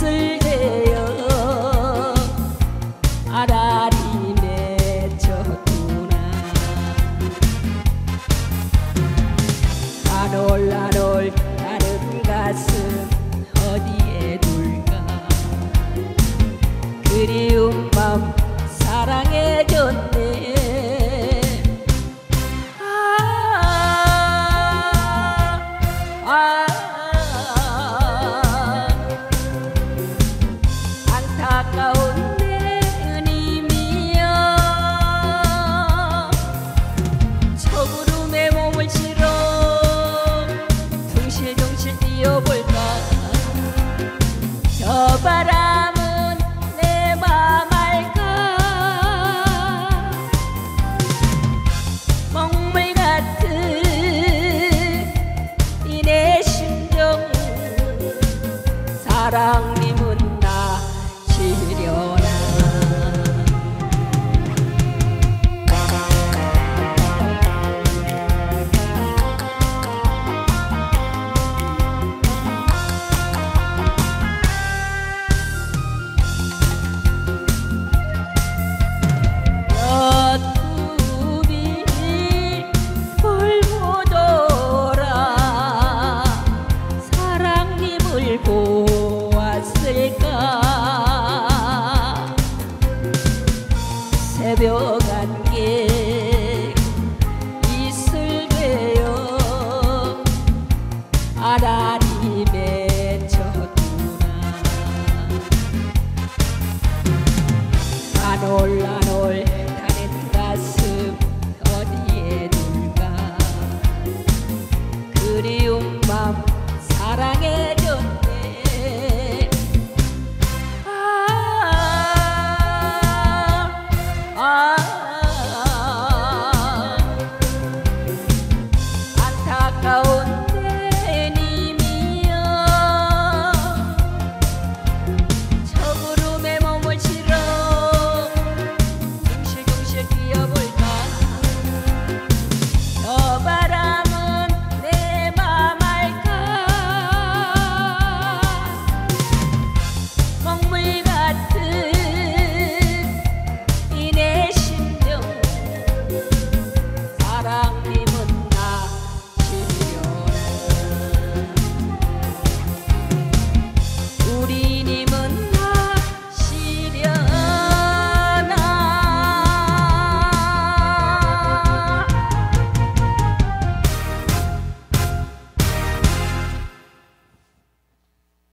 say 사 사랑해줬네